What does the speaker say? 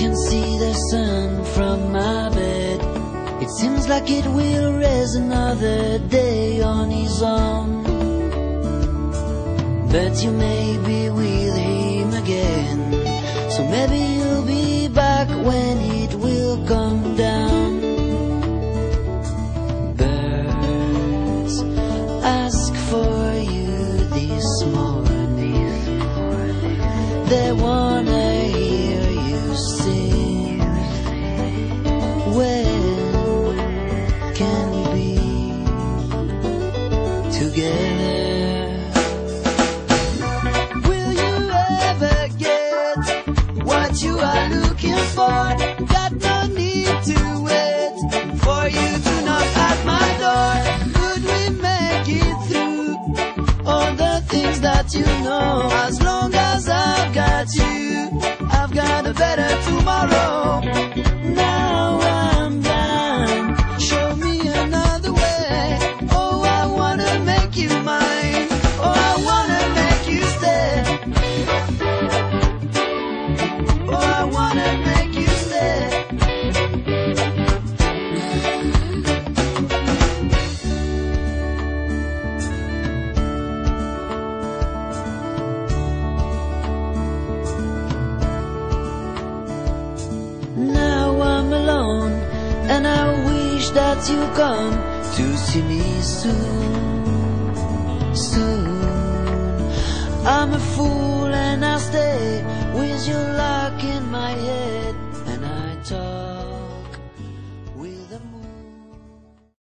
can see the sun from my bed. It seems like it will raise another day on his own. But you may be with him again. So maybe you'll be back when it will come down. Birds ask for you this morning. When can we be together? Will you ever get what you are looking for? Got no need to wait for you to knock at my door. Could we make it through all the things that you know? As long as I've got you, I've got a better tomorrow. And I wish that you come to see me soon, soon. I'm a fool and I'll stay